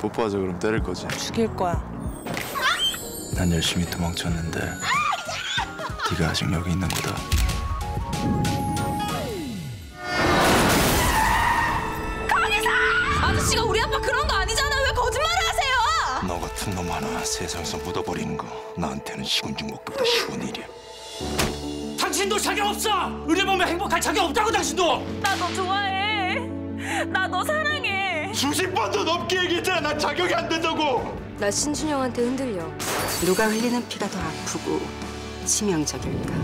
뽀뽀하자 그럼 때릴 거지. 죽일 거야. 난 열심히 도망쳤는데 네가 아직 여기 있는 거다. 아저씨가 우리 아빠 그런 거 아니잖아. 왜 거짓말을 하세요? 너 같은 놈 하나 세상에서 묻어버리는 거 나한테는 식은죽 먹기보다 쉬운 일이야. 당신도 자격 없어! 의뢰 보면 행복할 자격 없다고 당신도! 나 너 좋아해. 나 너 사랑해. 수십 번도 넘게 얘기했잖아. 난 자격이 안 된다고. 나 신준영한테 흔들려. 누가 흘리는 피가 더 아프고 치명적일까?